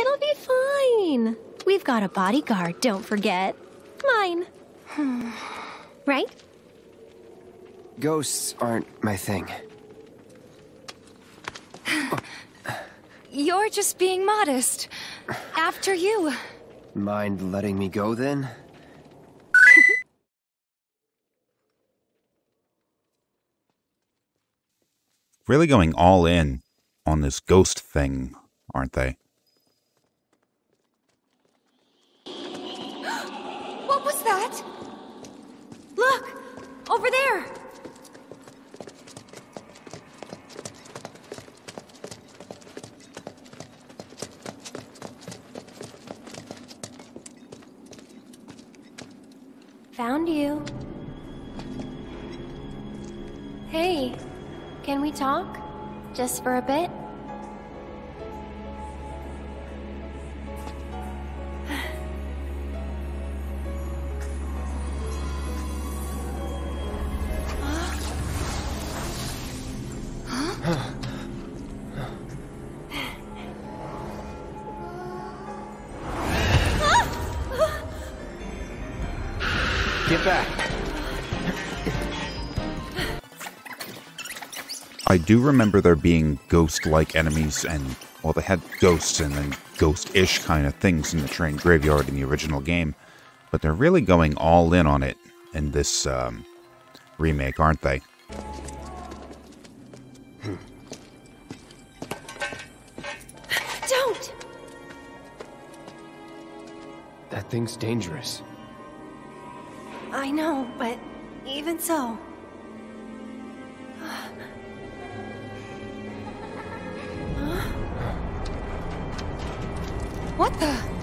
It'll be fine. We've got a bodyguard, don't forget. Mine. right? Ghosts aren't my thing. You're just being modest. After you. Mind letting me go then? Really going all in on this ghost thing, aren't they? What was that? Look! Over there! Found you. Hey, can we talk? Just for a bit? Get back. I do remember there being ghost-like enemies and, well, they had ghosts and then ghost-ish kind of things in the train graveyard in the original game. But they're really going all in on it in this um, remake, aren't they? Don't! That thing's dangerous. I know, but even so. What the?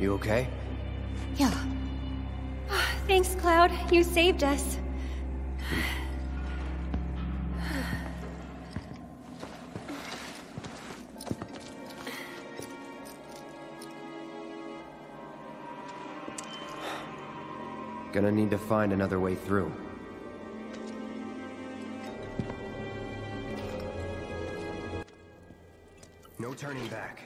You okay? Yeah. Thanks, Cloud. You saved us. Gonna need to find another way through. No turning back.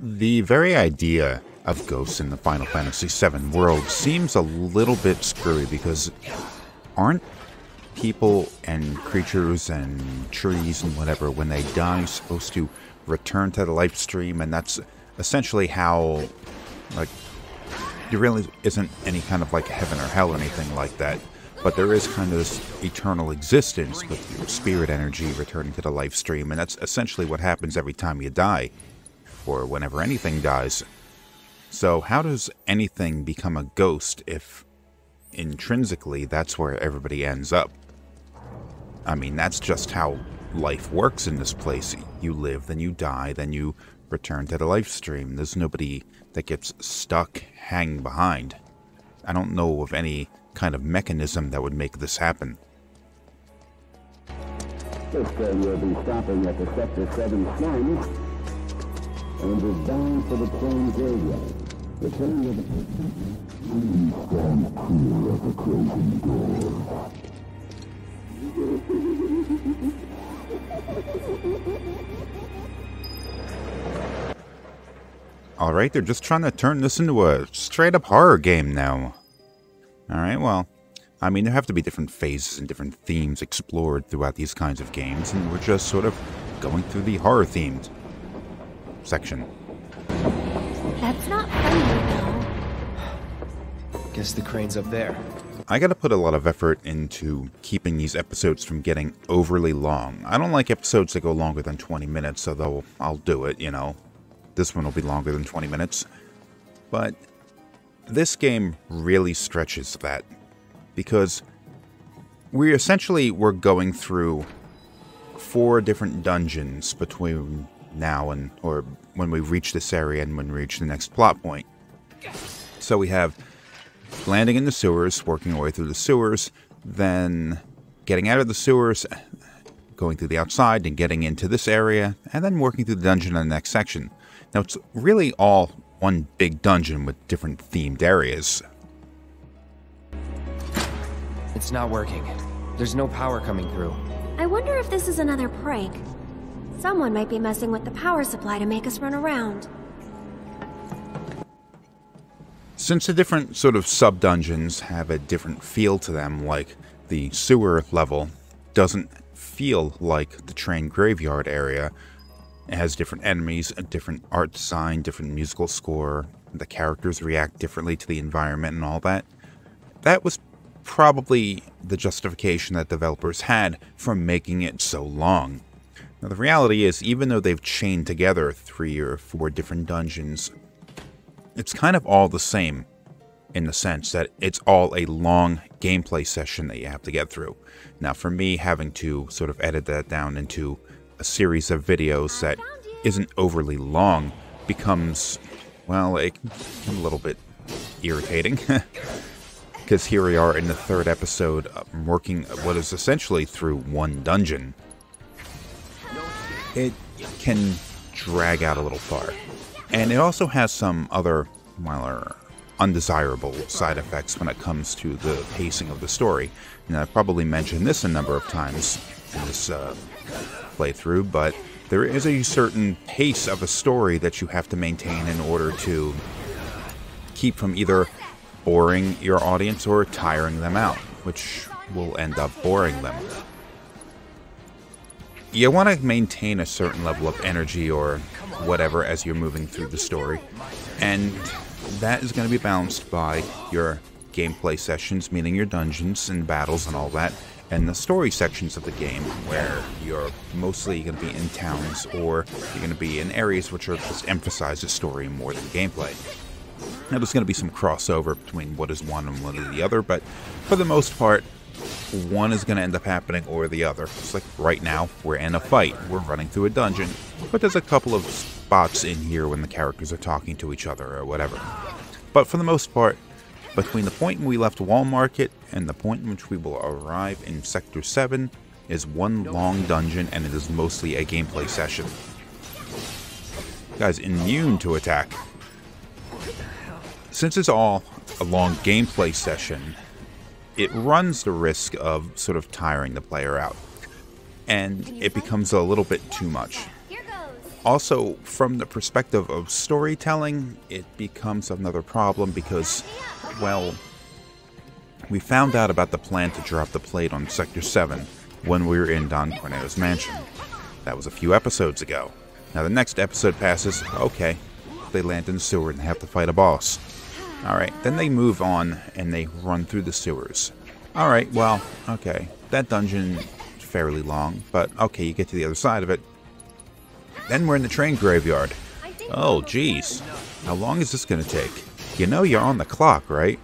The very idea of ghosts in the Final Fantasy VII world seems a little bit screwy because aren't people and creatures and trees and whatever, when they die, supposed to return to the life stream? And that's essentially how, like, there really isn't any kind of like heaven or hell or anything like that. But there is kind of this eternal existence with your spirit energy returning to the life stream, and that's essentially what happens every time you die, or whenever anything dies. So, how does anything become a ghost if intrinsically that's where everybody ends up? I mean, that's just how life works in this place. You live, then you die, then you return to the life stream. There's nobody that gets stuck hanging behind. I don't know of any kind of mechanism that would make this happen. This train will be stopping at the Sector 7 slums and bound for the train graveyard. The train be... Please stand clear of the closing door. Alright, they're just trying to turn this into a straight up horror game now. Alright, well, I mean, there have to be different phases and different themes explored throughout these kinds of games, and we're just sort of going through the horror themed section. That's not funny, though. Guess the crane's up there. I gotta put a lot of effort into keeping these episodes from getting overly long. I don't like episodes that go longer than 20 minutes, although I'll do it, you know. This one will be longer than 20 minutes. But this game really stretches that because we essentially were going through four different dungeons between now and or when we reach this area and when we reach the next plot point. So we have landing in the sewers, working our way through the sewers, then getting out of the sewers, going through the outside and getting into this area, and then working through the dungeon in the next section. Now it's really all one big dungeon with different themed areas. It's not working. There's no power coming through. I wonder if this is another prank. Someone might be messing with the power supply to make us run around. Since the different sort of sub dungeons have a different feel to them, like the sewer level doesn't feel like the train graveyard area. It has different enemies, a different art design, different musical score. The characters react differently to the environment and all that. That was probably the justification that developers had for making it so long. Now, the reality is, even though they've chained together three or four different dungeons, it's kind of all the same in the sense that it's all a long gameplay session that you have to get through. Now, for me, having to sort of edit that down into a series of videos that isn't overly long becomes, well, it a little bit irritating. Because here we are in the third episode, working what is essentially through one dungeon. It can drag out a little far. And it also has some other, well, undesirable side effects when it comes to the pacing of the story. And I've probably mentioned this a number of times in this uh, playthrough, but there is a certain pace of a story that you have to maintain in order to keep from either boring your audience or tiring them out, which will end up boring them. You want to maintain a certain level of energy or whatever as you're moving through the story, and that is going to be balanced by your gameplay sessions, meaning your dungeons and battles and all that, and the story sections of the game where you're mostly going to be in towns or you're going to be in areas which are just emphasize the story more than gameplay. Now, there's going to be some crossover between what is one and what is the other, but for the most part, one is going to end up happening or the other. It's like right now, we're in a fight. We're running through a dungeon, but there's a couple of spots in here when the characters are talking to each other or whatever. But for the most part, between the point when we left Wall Market and the point in which we will arrive in Sector 7 is one long dungeon and it is mostly a gameplay session. Guys, immune to attack. Since it's all a long gameplay session, it runs the risk of sort of tiring the player out. And it becomes a little bit too much. Also, from the perspective of storytelling, it becomes another problem because, well, we found out about the plan to drop the plate on Sector 7 when we were in Don Corneo's mansion. That was a few episodes ago. Now, the next episode passes, okay, they land in the sewer and have to fight a boss. Alright, then they move on and they run through the sewers. Alright, well, okay. That dungeon fairly long, but okay, you get to the other side of it. Then we're in the train graveyard. Oh, geez. How long is this going to take? You know you're on the clock, right?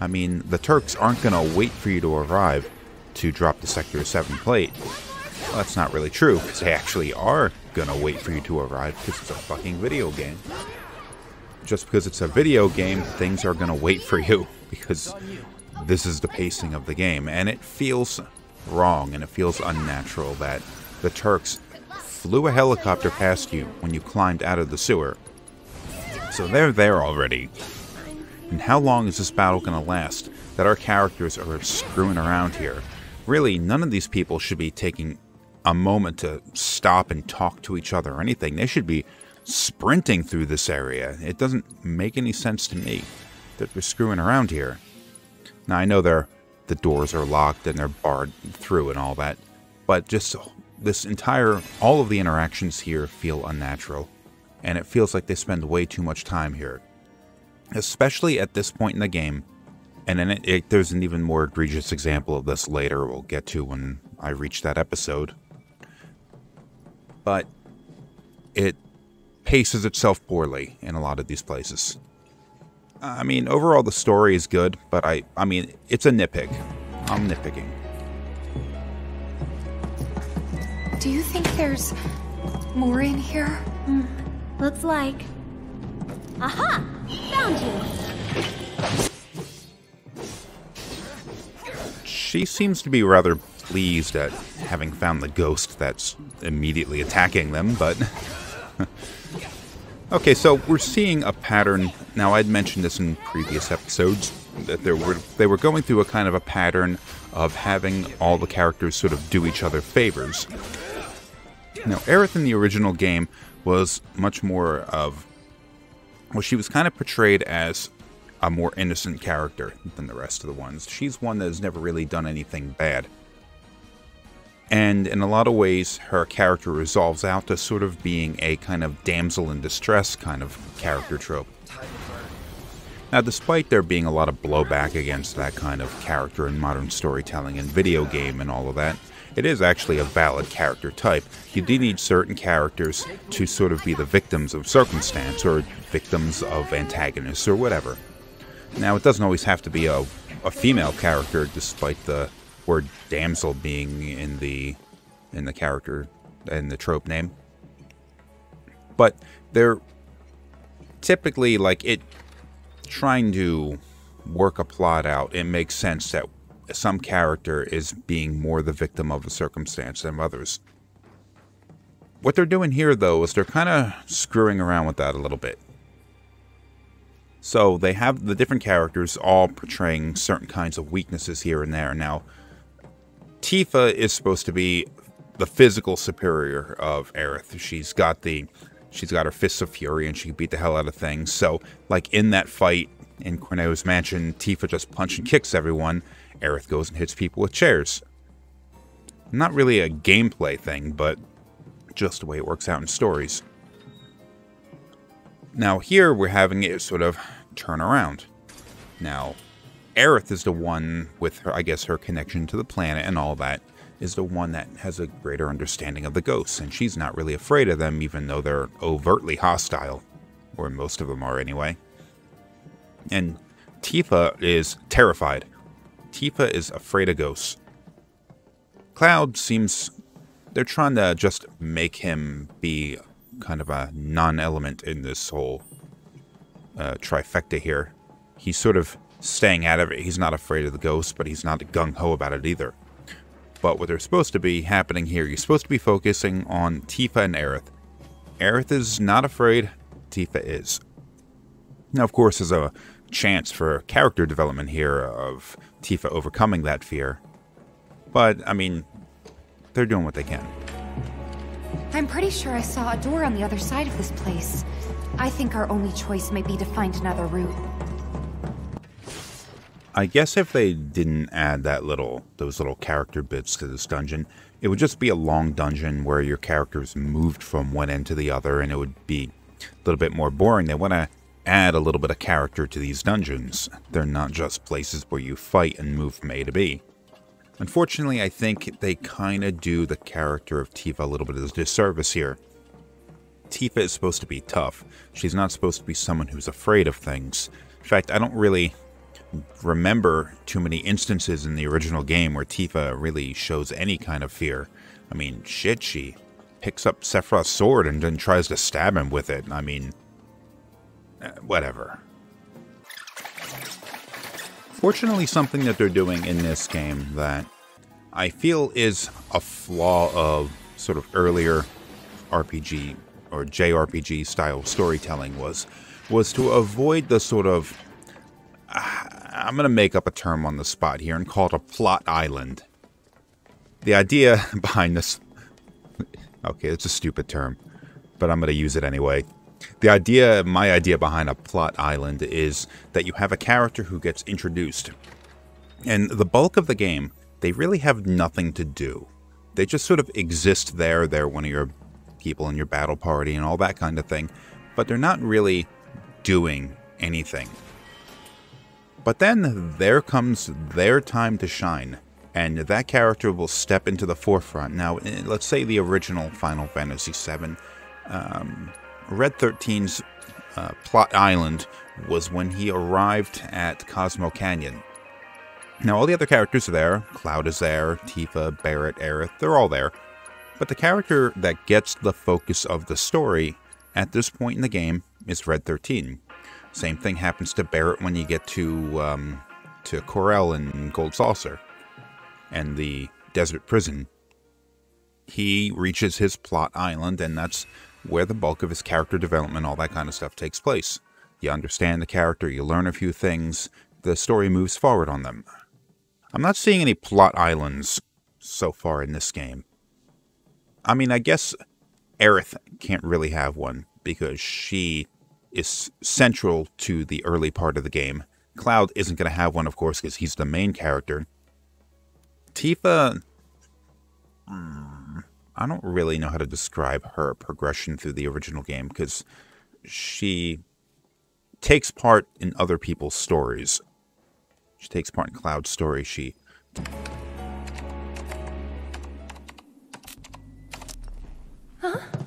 I mean, the Turks aren't going to wait for you to arrive to drop the Sector 7 plate. Well, that's not really true, because they actually are going to wait for you to arrive, because it's a fucking video game just because it's a video game, things are going to wait for you because this is the pacing of the game. And it feels wrong and it feels unnatural that the Turks flew a helicopter past you when you climbed out of the sewer. So they're there already. And how long is this battle going to last that our characters are screwing around here? Really, none of these people should be taking a moment to stop and talk to each other or anything. They should be sprinting through this area. It doesn't make any sense to me that we're screwing around here. Now, I know they're, the doors are locked and they're barred through and all that, but just this entire, all of the interactions here feel unnatural, and it feels like they spend way too much time here. Especially at this point in the game, and then it, it, there's an even more egregious example of this later we'll get to when I reach that episode. But it paces itself poorly in a lot of these places. I mean, overall the story is good, but I I mean, it's a nitpick. I'm nitpicking. Do you think there's More in here? Hmm. Looks like. Aha! Found you! She seems to be rather pleased at having found the ghost that's immediately attacking them, but. okay, so we're seeing a pattern. Now, I'd mentioned this in previous episodes that there were they were going through a kind of a pattern of having all the characters sort of do each other favors. Now, Aerith in the original game was much more of well, she was kind of portrayed as a more innocent character than the rest of the ones. She's one that has never really done anything bad. And in a lot of ways, her character resolves out to sort of being a kind of damsel in distress kind of character trope. Now, despite there being a lot of blowback against that kind of character in modern storytelling and video game and all of that, it is actually a valid character type. You do need certain characters to sort of be the victims of circumstance or victims of antagonists or whatever. Now, it doesn't always have to be a, a female character, despite the word damsel being in the in the character and the trope name. But they're typically like it trying to work a plot out. It makes sense that some character is being more the victim of a circumstance than others. What they're doing here, though, is they're kind of screwing around with that a little bit. So they have the different characters all portraying certain kinds of weaknesses here and there. Now, Tifa is supposed to be the physical superior of Aerith. She's got the she's got her fists of fury and she can beat the hell out of things. So, like in that fight in Corneo's mansion, Tifa just punches and kicks everyone. Aerith goes and hits people with chairs. Not really a gameplay thing, but just the way it works out in stories. Now here we're having it sort of turn around. Now, Aerith is the one with her, I guess, her connection to the planet and all that, is the one that has a greater understanding of the ghosts, and she's not really afraid of them, even though they're overtly hostile, or most of them are anyway. And Tifa is terrified. Tifa is afraid of ghosts. Cloud seems they're trying to just make him be kind of a non-element in this whole uh, trifecta here. He's sort of staying out of it. He's not afraid of the ghosts, but he's not gung-ho about it either. But what they're supposed to be happening here, you're supposed to be focusing on Tifa and Aerith. Aerith is not afraid, Tifa is. Now, of course, there's a chance for character development here of Tifa overcoming that fear. But, I mean, they're doing what they can. I'm pretty sure I saw a door on the other side of this place. I think our only choice might be to find another route. I guess if they didn't add that little those little character bits to this dungeon, it would just be a long dungeon where your characters moved from one end to the other and it would be a little bit more boring. They want to add a little bit of character to these dungeons. They're not just places where you fight and move from A to B. Unfortunately, I think they kind of do the character of Tifa a little bit of a disservice here. Tifa is supposed to be tough. She's not supposed to be someone who's afraid of things. In fact, I don't really remember too many instances in the original game where Tifa really shows any kind of fear. I mean, shit, she picks up Sephiroth's sword and then tries to stab him with it. I mean, uh, whatever. Fortunately, something that they're doing in this game that I feel is a flaw of sort of earlier RPG or JRPG style storytelling was was to avoid the sort of uh, I'm going to make up a term on the spot here and call it a plot island. The idea behind this Okay, it's a stupid term, but I'm going to use it anyway. The idea, my idea behind a plot island is that you have a character who gets introduced. And the bulk of the game, they really have nothing to do. They just sort of exist there. They're one of your people in your battle party and all that kind of thing. But they're not really doing anything. But then there comes their time to shine. And that character will step into the forefront. Now, eh, let's say the original Final Fantasy VII. Um, Red 13's uh, plot island was when he arrived at Cosmo Canyon. Now, all the other characters are there. Cloud is there, Tifa, Barret, Aerith, they're all there. But the character that gets the focus of the story at this point in the game is Red 13. Same thing happens to Barret when you get to um, to Corel and Gold Saucer and the desert prison. He reaches his plot island, and that's where the bulk of his character development, all that kind of stuff, takes place. You understand the character, you learn a few things, the story moves forward on them. I'm not seeing any plot islands so far in this game. I mean, I guess Aerith can't really have one because she is central to the early part of the game. Cloud isn't going to have one, of course, because he's the main character. Tifa, mm, I don't really know how to describe her progression through the original game because she takes part in other people's stories. She takes part in Cloud's story. She Tifa!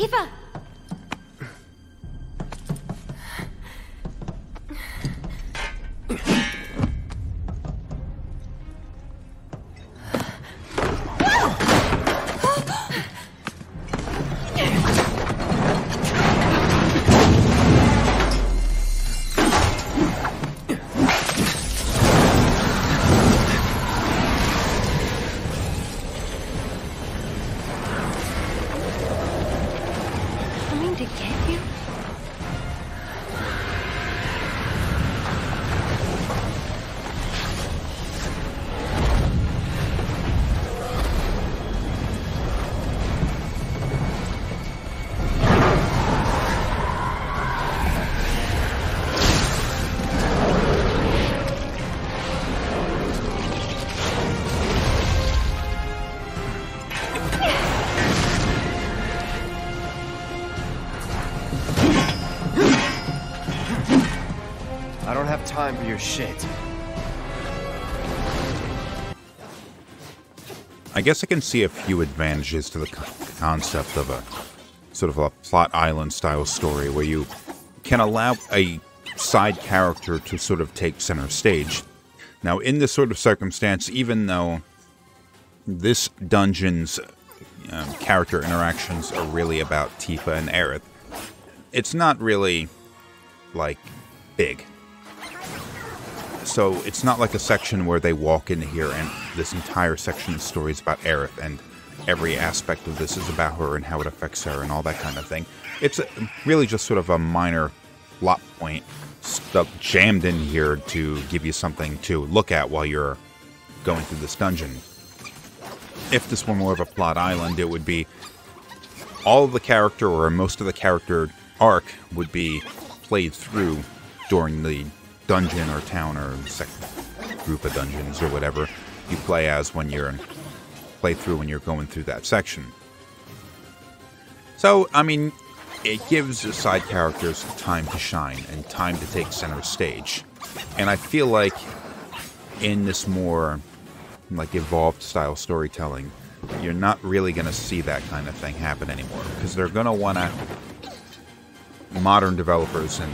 Coming time for your shit. I guess I can see a few advantages to the co- concept of a sort of a plot island style story where you can allow a side character to sort of take center stage. Now, in this sort of circumstance, even though this dungeon's um, character interactions are really about Tifa and Aerith, it's not really like big. So it's not like a section where they walk in here and this entire section of story is about Aerith and every aspect of this is about her and how it affects her and all that kind of thing. It's really just sort of a minor plot point stuff jammed in here to give you something to look at while you're going through this dungeon. If this were more of a plot island, it would be all of the character or most of the character arc would be played through during the dungeon or town or group of dungeons or whatever you play as when you're play through when you're going through that section. So, I mean, it gives the side characters time to shine and time to take center stage. And I feel like in this more like evolved style storytelling, you're not really going to see that kind of thing happen anymore because they're going to want to modern developers and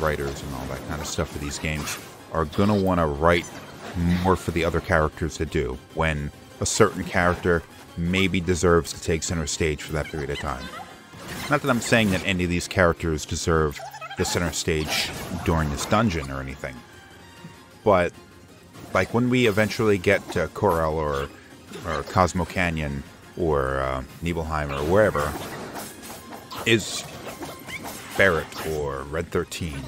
writers and all that kind of stuff for these games are going to want to write more for the other characters to do when a certain character maybe deserves to take center stage for that period of time. Not that I'm saying that any of these characters deserve the center stage during this dungeon or anything, but like when we eventually get to Corel or or Cosmo Canyon or uh, Nibelheim or wherever, is Barret or Red 13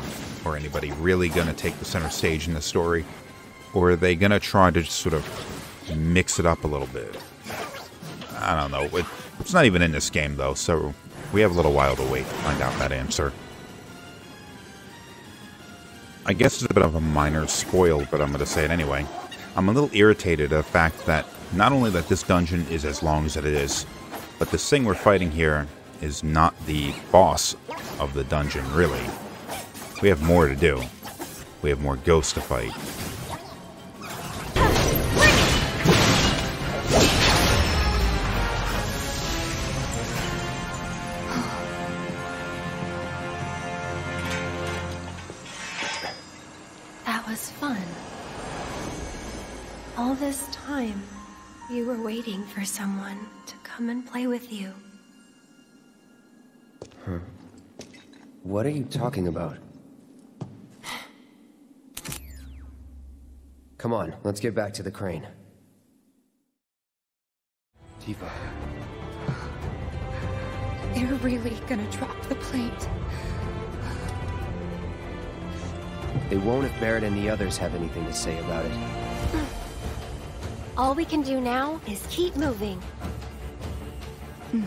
or anybody really going to take the center stage in the story? Or are they going to try to sort of mix it up a little bit? I don't know. It, it's not even in this game, though, so we have a little while to wait to find out that answer. I guess it's a bit of a minor spoil, but I'm going to say it anyway. I'm a little irritated at the fact that not only that this dungeon is as long as it is, but this thing we're fighting here is not the boss of the dungeon, really. We have more to do. We have more ghosts to fight. That was fun. All this time, you were waiting for someone to come and play with you. What are you talking about? Come on, let's get back to the crane. Tifa, They're really gonna drop the plate. they won't if Barret and the others have anything to say about it. All we can do now is keep moving. Hmm.